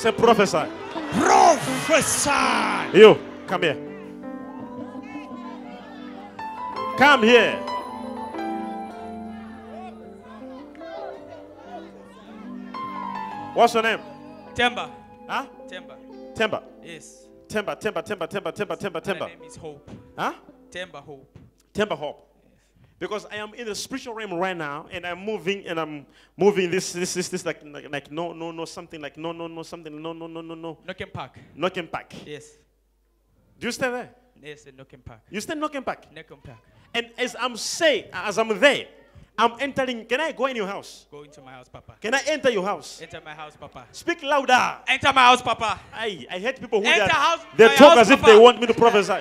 Say prophesy. Prophesy. You, come here. Come here. What's your name? Temba. Huh? Temba. Temba. Yes. Temba, Temba, Temba, Temba, Temba, Temba, My name is Hope. Huh? Temba Hope. Temba Hope. Because I am in the spiritual realm right now and I'm moving and I'm moving this, this, this, this, like, like, like no, no, no, something like no, no, no, something, no, no, no, no, no. Norkem Park. Knocking back. Yes. Do you stay there? Yes, Norkem Park. You stay knocking back. Norkem Park. And as I'm saying, as I'm there, I'm entering. Can I go in your house? Go into my house, Papa. Can I enter your house? Enter my house, Papa. Speak louder. Enter my house, Papa. I, I hate people who Enter they, house- they talk house, as if they want me to prophesy.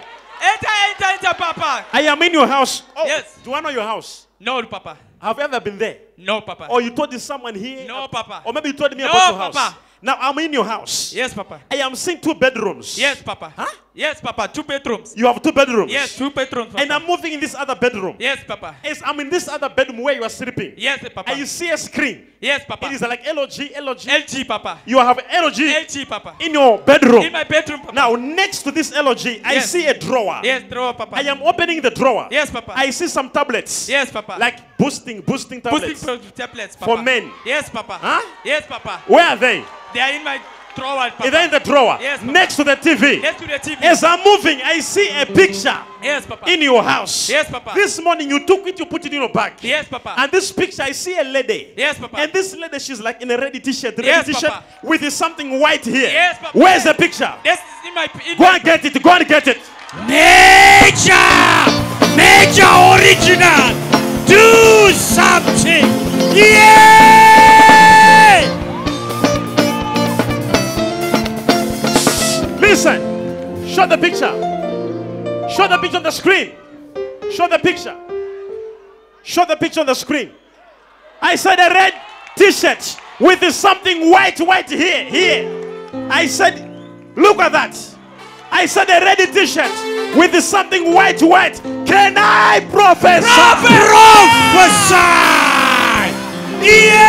Enter, enter, Papa. I am in your house. Oh, Yes. Do I know your house? No, Papa. Have you ever been there? No, Papa. Or you told this someone here? No, Papa. Or maybe you told me No, about your house. Papa. Now I'm in your house. Yes, Papa. I am seeing two bedrooms. Yes, Papa. Huh? Yes, Papa. Two bedrooms. You have two bedrooms. Yes, two bedrooms. Papa. And I'm moving in this other bedroom. Yes, Papa. As I'm in this other bedroom where you are sleeping. Yes, Papa. And you see a screen. Yes, Papa. It is like LOG, LOG. LG, Papa. you have LOG LG, Papa. in your bedroom. In my bedroom, Papa. Now, next to this LOG, I Yes. see a drawer. Yes, drawer, Papa. I am opening the drawer. Yes, Papa. I see some tablets. Yes, Papa. Like boosting, boosting tablets. Boosting tablets, Papa. For men. Yes, Papa. Huh? Yes, Papa. Where are they? They are in my drawer, Papa. In the drawer. Yes, next to the TV. Next to the TV. As I'm moving, I see a mm. picture Yes, Papa. in your house. Yes, Papa. This morning you took it, you put it in your bag. Yes, Papa. And this picture, I see a lady. Yes, Papa. And this lady, she's like in a red t-shirt, red Yes, t-shirt Papa. with something white here. Yes, Papa. Where's the picture? This is in my. In Go my and get it. Go and get it. Nature. Listen. Show the picture. Show the picture on the screen. Show the picture. Show the picture on the screen. I said a red t-shirt with something white, white here, here. I said, look at that. I said a red t-shirt with something white, white. Can I prophesy? Prophesy. Yeah.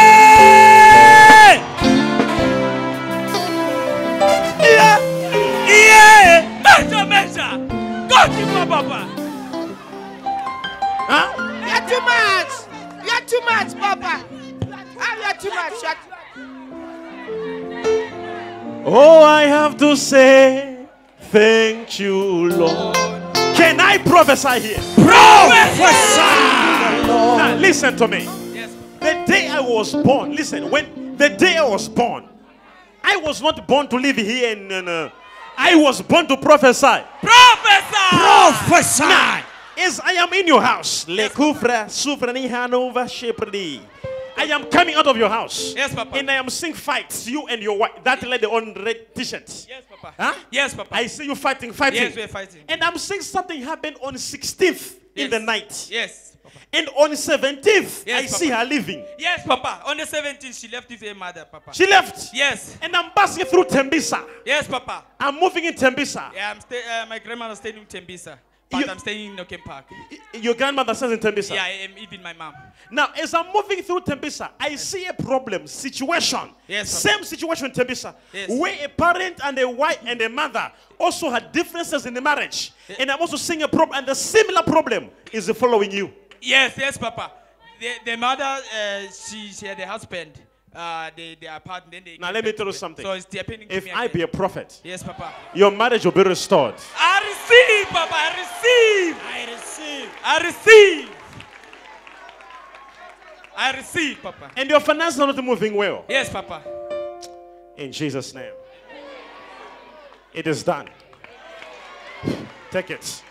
Too much. Oh, I have to say, thank you, Lord. Can I prophesy here? Prophesy. Now, listen to me. Yes. The day I was born, listen, when the day I was born, I was not born to live here in. in, uh, I was born to prophesy. Prophesy. Prophesy. As I am in your house, le kufra sufrani hanova shepredi. I am coming out of your house. Yes, Papa. And I am seeing fights, you and your wife. That lady on red t-shirt. Yes, Papa. Huh? Yes, Papa. I see you fighting, fighting. Yes, we're fighting. And I'm seeing something happen on 16th in the night. Yes. Papa. And on 17th, Yes, I see her leaving. Yes, Papa. On the 17th, she left with her mother, Papa. She left. Yes. And I'm passing through Tembisa. Yes, Papa. I'm moving in Tembisa. Yeah, I'm stay, uh, my grandmother staying in Tembisa, but You- I'm staying in Norkem Park. Your grandmother says in Tembisa. Yeah, I am even my mom. Now, as I'm moving through Tembisa, I see a problem, situation. Yes. Same situation in Tembisa, Yes. where a parent and a wife and a mother also had differences in the marriage. And I'm also seeing a problem, and the similar problem is following you. Yes, yes, Papa. The, the mother, uh, she, she had a husband. Uh, they, they are apart. Then they Now, let me tell you together. something. So it's happening If me I again. be a prophet, Yes, Papa. your marriage will be restored. I receive, Papa. I receive. I receive. I receive. I receive, Papa. And your finances are not moving well. Yes, Papa. In Jesus' name. It is done. Take it.